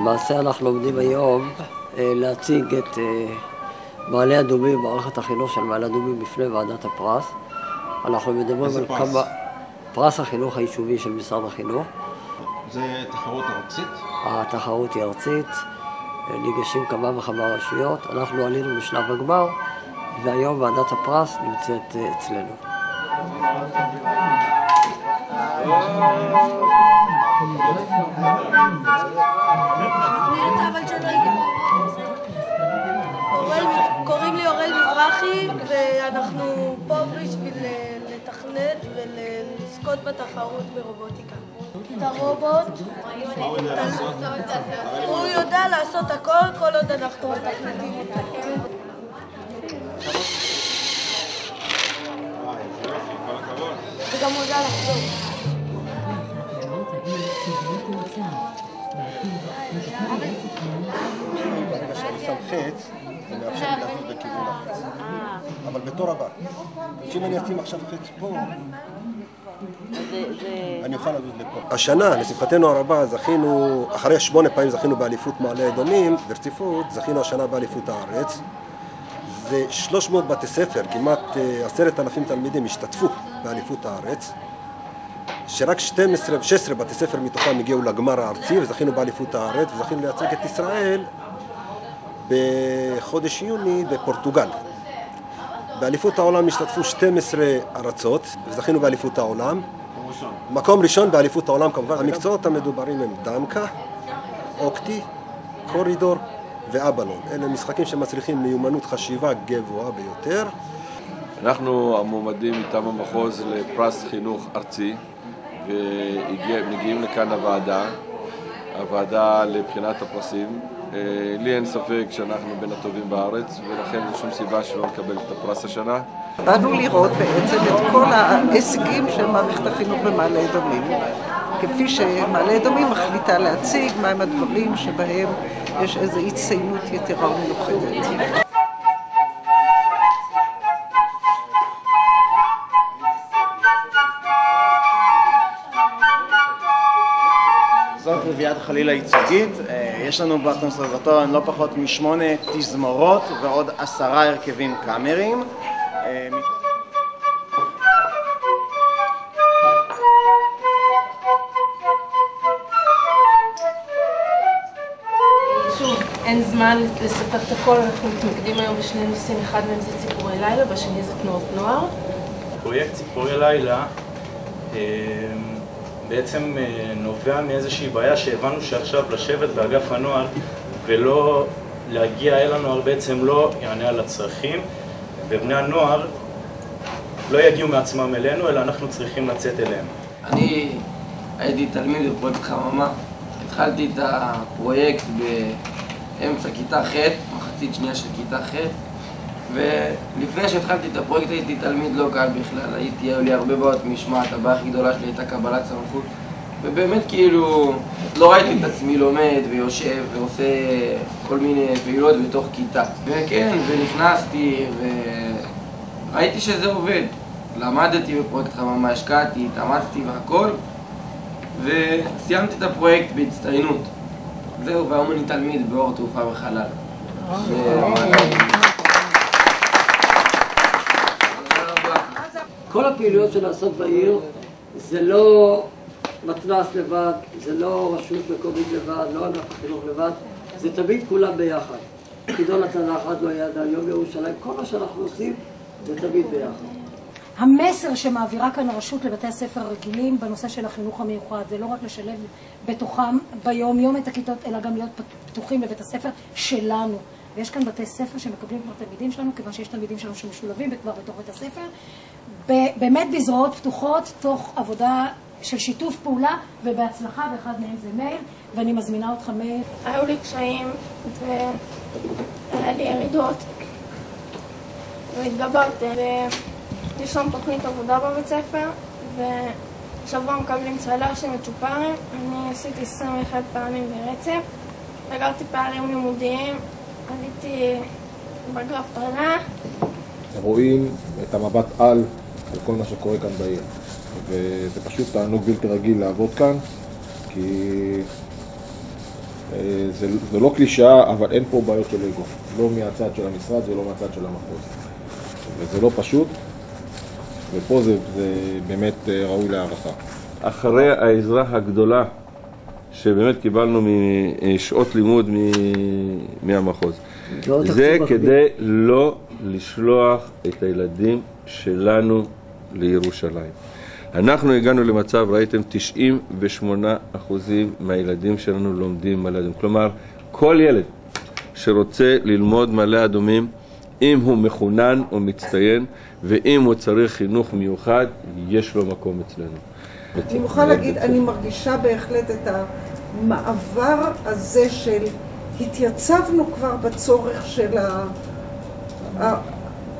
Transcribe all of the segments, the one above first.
למעשה אנחנו עומדים היום אה, להציג את אה, מעלה אדומים, מערכת החינוך של מעלה אדומים בפני ועדת הפרס. אנחנו מדברים על פרס? כמה... פרס החינוך היישובי של משרד החינוך. זה תחרות ארצית? התחרות היא ארצית, אה, ניגשים כמה וכמה רשויות. אנחנו עלינו בשלב הגמר, והיום ועדת הפרס נמצאת אצלנו. ולזכות בתחרות ברובוטיקה. את הרובוט, הוא יודע לעשות? לעשות הכל כל עוד אנחנו מתכנתים אותו. וגם יודע לחזור. חץ, זה מאפשר לי לזוז בכיוון החץ. אבל בתור הבא. שאם אני אשים עכשיו חץ פה, השנה, לשמחתנו הרבה, זכינו, אחרי שמונה פעמים זכינו באליפות מעלה אדומים, ברציפות, זכינו השנה באליפות הארץ. זה 300 בתי ספר, כמעט אה, עשרת אלפים תלמידים השתתפו באליפות הארץ. שרק 12, 16 בתי ספר מתוכם הגיעו לגמר הארצי וזכינו באליפות הארץ וזכינו לייצג את ישראל בחודש יוני בפורטוגל. באליפות העולם השתתפו 12 ארצות וזכינו באליפות העולם. מקום ראשון באליפות העולם כמובן. המקצועות המדוברים הם דמקה, אוקטי, קורידור ואבלון. אלה משחקים שמצריכים מיומנות חשיבה גבוהה ביותר. אנחנו המועמדים מטעם המחוז לפרס חינוך ארצי ומגיעים לכאן לוועדה, הוועדה לבחינת הפרסים. אה, לי אין ספק שאנחנו בין הטובים בארץ ולכן אין שום סיבה שלא נקבל את הפרס השנה. באנו לראות בעצם את כל ההישגים של מערכת החינוך במעלה אדומים, כפי שמעלה אדומים מחליטה להציג מהם הדברים שבהם יש איזו הצטיינות יתרה ומיוחדת. זאת רביעיית חלילה ייצוגית. יש לנו בקונסרבטוריון לא פחות משמונה תזמורות ועוד עשרה הרכבים קאמריים. שוב, אין זמן לספר את הכל, אנחנו מתמקדים היום בשני נושאים, אחד מהם זה ציפורי לילה והשני זה תנועות נוער. פרויקט ציפורי לילה אה, בעצם אה, נובע מאיזושהי בעיה שהבנו שעכשיו לשבת באגף הנוער ולא להגיע אל הנוער בעצם לא יענה על הצרכים ובני הנוער לא יגיעו מעצמם אלינו אלא אנחנו צריכים לצאת אליהם. אני הייתי תלמיד בפרויקט חממה, התחלתי את הפרויקט באמצע כיתה ח', מחצית שנייה של כיתה ח', ולפני שהתחלתי את הפרויקט הייתי תלמיד לא קל בכלל, הייתי, היו לי הרבה בעיות משמעת, הבעיה הכי גדולה שלי הייתה קבלת סמכות, ובאמת כאילו לא ראיתי את עצמי לומד ויושב ועושה כל מיני פעילות בתוך כיתה. וכן, ונכנסתי וראיתי שזה עובד. למדתי בפרויקט חממה, השקעתי, התאמצתי והכל, וסיימתי את הפרויקט בהצטיינות. זהו, והיום אני תלמיד באור תעופה וחלל. כל הפעילויות שנעשות בעיר זה לא מתנ"ס לבד, זה לא רשות מקומית לבד, לא אגף החינוך לבד, זה תמיד כולם ביחד. חידון התנ"ך עד לא ידע, יום ירושלים, כל מה שאנחנו עושים זה תמיד ביחד. המסר שמעבירה כאן הרשות לבתי הספר הרגילים בנושא של החינוך המיוחד זה לא רק לשלב בתוכם ביום-יום את הכיתות, אלא גם להיות פתוחים לבית הספר שלנו. ויש כאן בתי ספר שמקבלים כבר תלמידים שלנו, כיוון שיש תלמידים שלנו שמשולבים כבר בתוך בית הספר, באמת בזרועות פתוחות, תוך עבודה של שיתוף פעולה ובהצלחה, ואחד מהם זה מאיר, ואני מזמינה אותך מאיר. היו לי קשיים והיה לי ירידות. והתגברתי ויש לנו תוכנית עבודה בבית ספר ושבוע מקבלים צל"שים וצ'ופרים אני עשיתי 21 פעמים ברצף. סגרתי פערים לימודיים עליתי בגרף רואים את המבט על על כל מה שקורה כאן בעיר וזה פשוט תענוג בלתי רגיל לעבוד כאן כי אה, זה, זה לא קלישאה, אבל אין פה בעיות של אגו. לא מהצד של המשרד ולא מהצד של המחוז. וזה לא פשוט, ופה זה, זה באמת אה, ראוי להערכה. אחרי העזרה הגדולה שבאמת קיבלנו משעות לימוד מהמחוז. לא זה כדי לא לשלוח את הילדים שלנו לירושלים. אנחנו הגענו למצב, ראיתם, 98 אחוזים מהילדים שלנו לומדים מעלה אדומים. כלומר, כל ילד שרוצה ללמוד מעלה אדומים, אם הוא מחונן או מצטיין, ואם הוא צריך חינוך מיוחד, יש לו מקום אצלנו. אני מוכרחה להגיד, אני מרגישה בהחלט את המעבר הזה של התייצבנו כבר בצורך של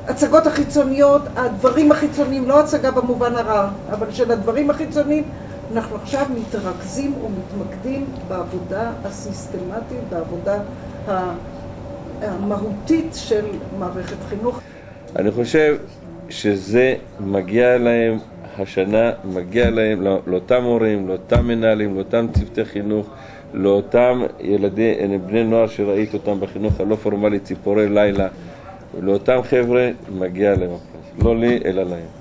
ההצגות החיצוניות, הדברים החיצוניים, לא הצגה במובן הרע, אבל של הדברים החיצוניים, אנחנו עכשיו מתרכזים ומתמקדים בעבודה הסיסטמטית, בעבודה המהותית של מערכת חינוך. אני חושב שזה מגיע להם השנה, מגיע להם, לא- לאותם הורים, לאותם מנהלים, לאותם צוותי חינוך, לאותם ילדי, בני נוער שראית אותם בחינוך הלא פורמלי, ציפורי לילה, לאותם חבר'ה מגיע להם. לא לי, אלא להם.